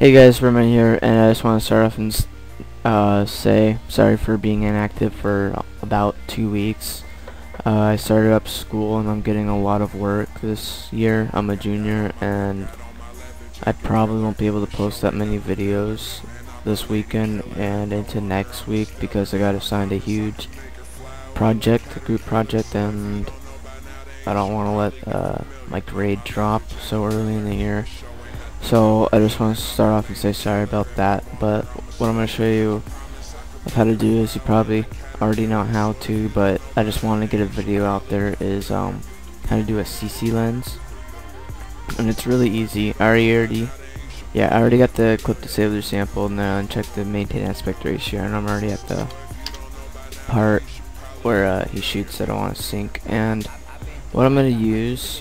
Hey guys, Roman here, and I just want to start off and uh, say sorry for being inactive for about two weeks. Uh, I started up school and I'm getting a lot of work this year. I'm a junior and I probably won't be able to post that many videos this weekend and into next week because I got assigned a huge project, a group project, and I don't want to let uh, my grade drop so early in the year. So I just want to start off and say sorry about that. But what I'm going to show you of how to do is you probably already know how to, but I just want to get a video out there is um, how to do a CC lens. And it's really easy. I already, yeah, I already got the clip disable resample and then check the maintain aspect ratio and I'm already at the part where uh, he shoots that I want to sync and what I'm going to use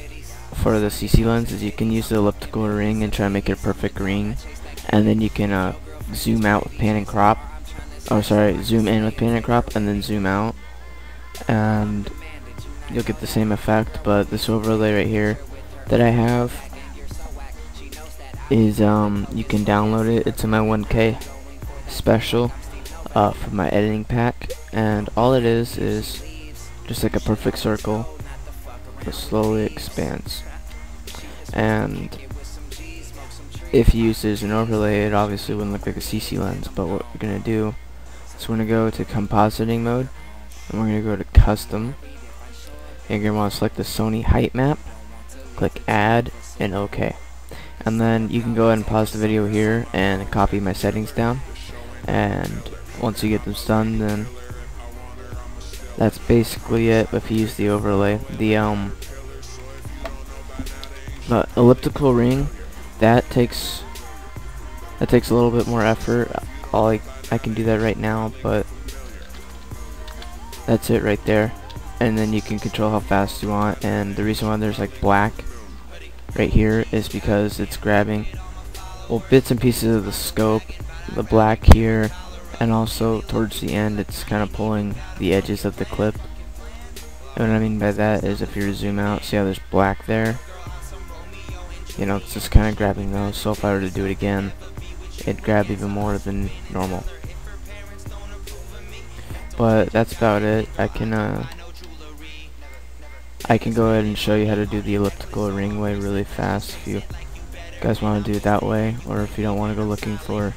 for the CC lens is you can use the elliptical ring and try to make it a perfect ring and then you can uh, zoom out with pan and crop. Oh sorry zoom in with pan and crop and then zoom out. And you'll get the same effect but this overlay right here that I have is um you can download it. It's in my 1k special uh, for my editing pack. And all it is is just like a perfect circle that slowly expands and if you use it as an overlay it obviously wouldn't look like a CC lens but what we're gonna do is we're gonna go to compositing mode and we're gonna go to custom. And you're gonna want to select the Sony height map click add and OK and then you can go ahead and pause the video here and copy my settings down. And once you get this done then that's basically it if you use the overlay. The um the elliptical ring that takes that takes a little bit more effort. All I, I can do that right now but that's it right there. And then you can control how fast you want. And the reason why there's like black right here is because it's grabbing well bits and pieces of the scope. The black here and also towards the end it's kind of pulling the edges of the clip. And what I mean by that is if you were to zoom out see how there's black there? You know it's just kind of grabbing those so if I were to do it again. It'd grab even more than normal. But that's about it. I can uh I can go ahead and show you how to do the elliptical ring way really fast if you guys want to do it that way or if you don't want to go looking for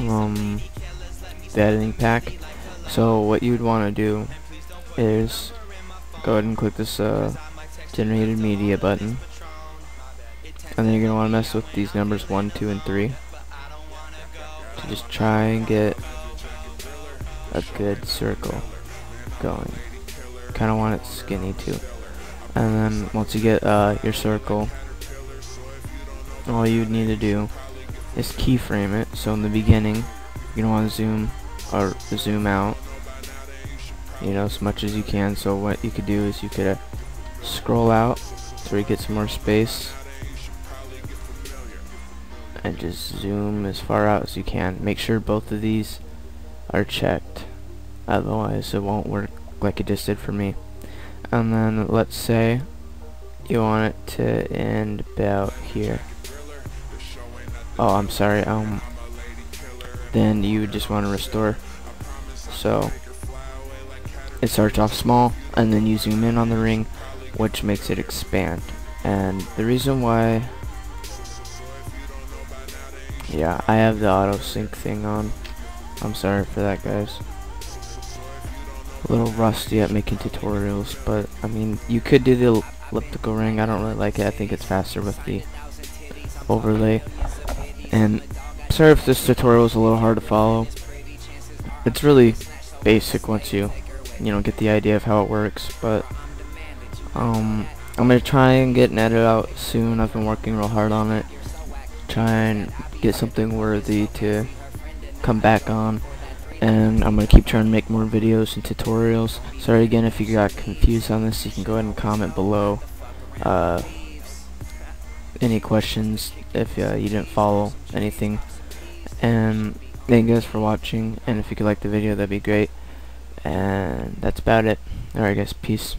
um, the editing pack. So what you would want to do is go ahead and click this uh, generated media button. And then you're going to want to mess with these numbers 1, 2, and 3 to just try and get a good circle going. Kind of want it skinny too. And then once you get uh, your circle all you need to do is keyframe it so in the beginning you're gonna want to zoom or zoom out you know as much as you can so what you could do is you could uh, scroll out so you get some more space and just zoom as far out as you can make sure both of these are checked otherwise it won't work like it just did for me. And then let's say you want it to end about here. Oh, I'm sorry. Um, then you just want to restore. So it starts off small, and then you zoom in on the ring, which makes it expand. And the reason why, yeah, I have the auto sync thing on. I'm sorry for that, guys a little rusty at making tutorials, but I mean, you could do the elliptical ring. I don't really like it. I think it's faster with the overlay. And sorry if this tutorial is a little hard to follow. It's really basic once you, you know, get the idea of how it works, but um, I'm going to try and get an edit out soon. I've been working real hard on it. Try and get something worthy to come back on and I'm going to keep trying to make more videos and tutorials. Sorry again if you got confused on this, you can go ahead and comment below uh, any questions if uh, you didn't follow anything. And thank you guys for watching, and if you could like the video, that'd be great. And that's about it. Alright guys, peace.